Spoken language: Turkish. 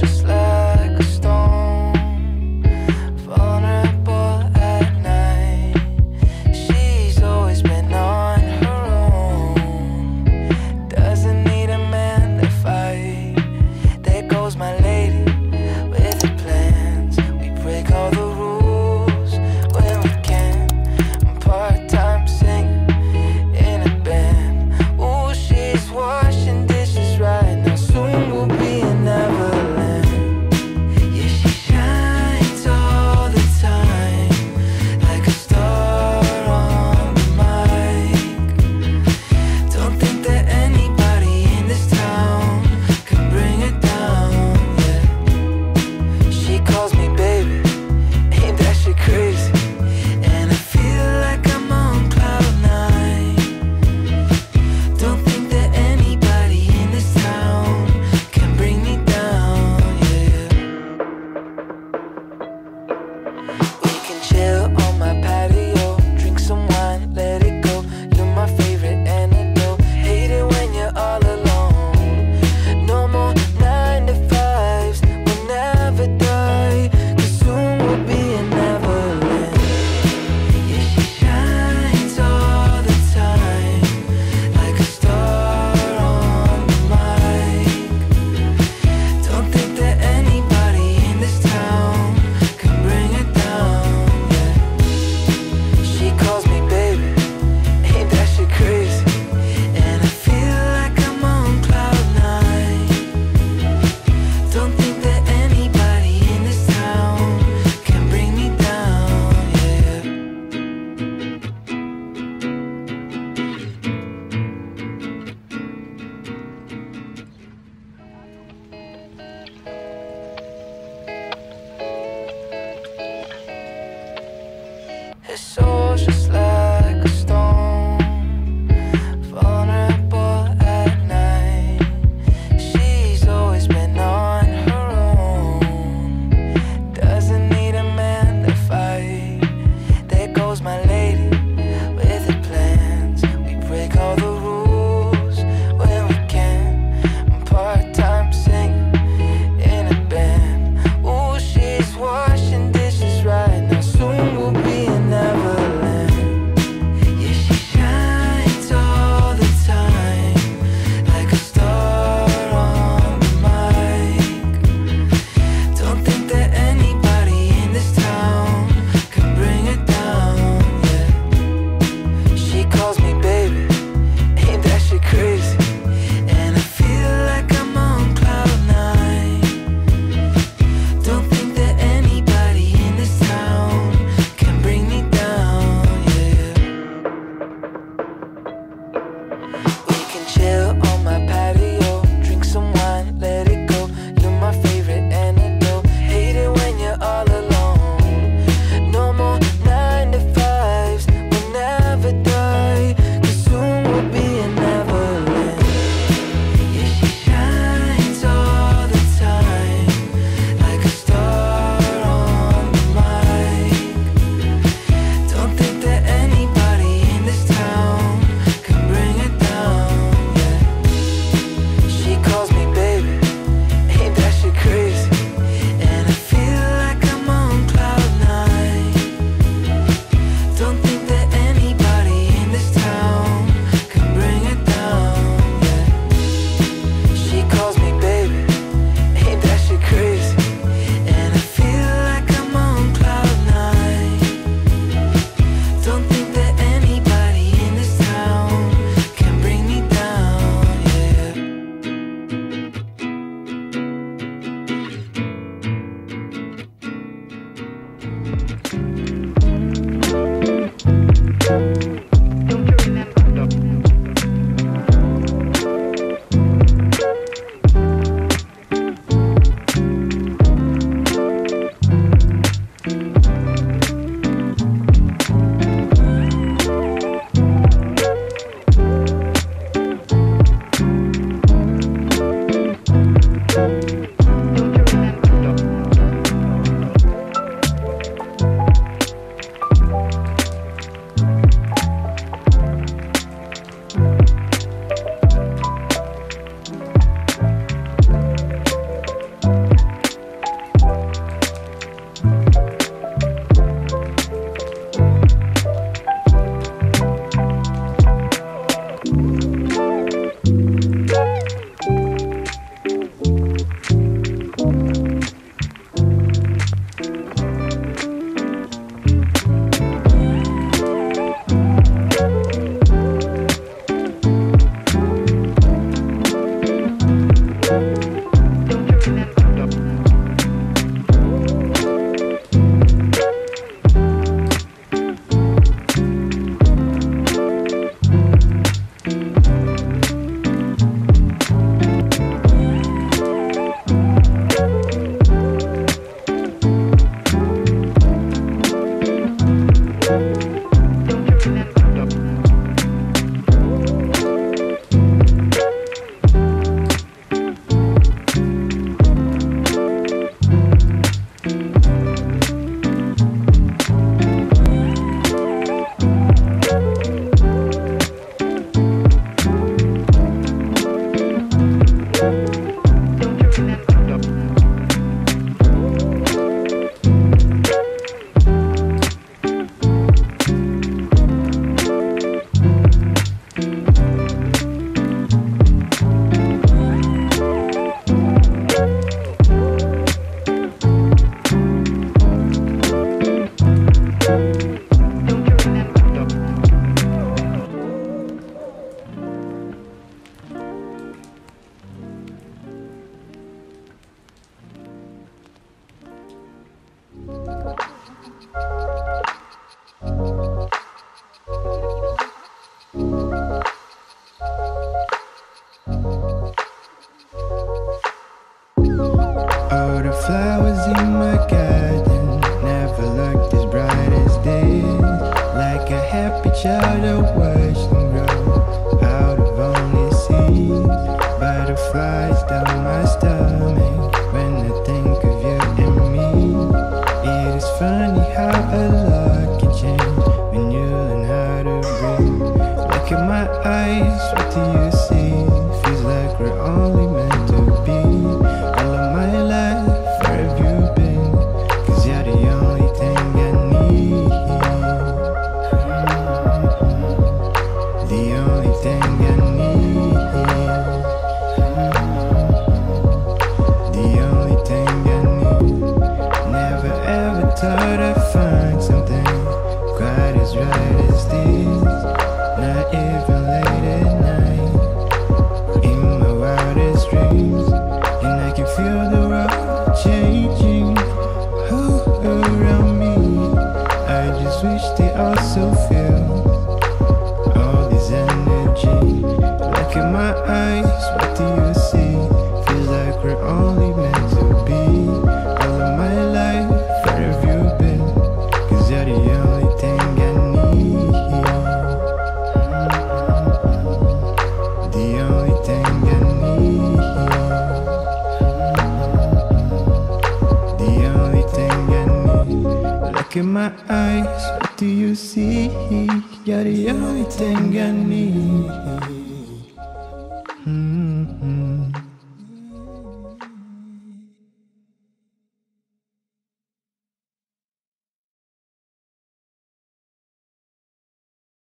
just like cry. Do you see?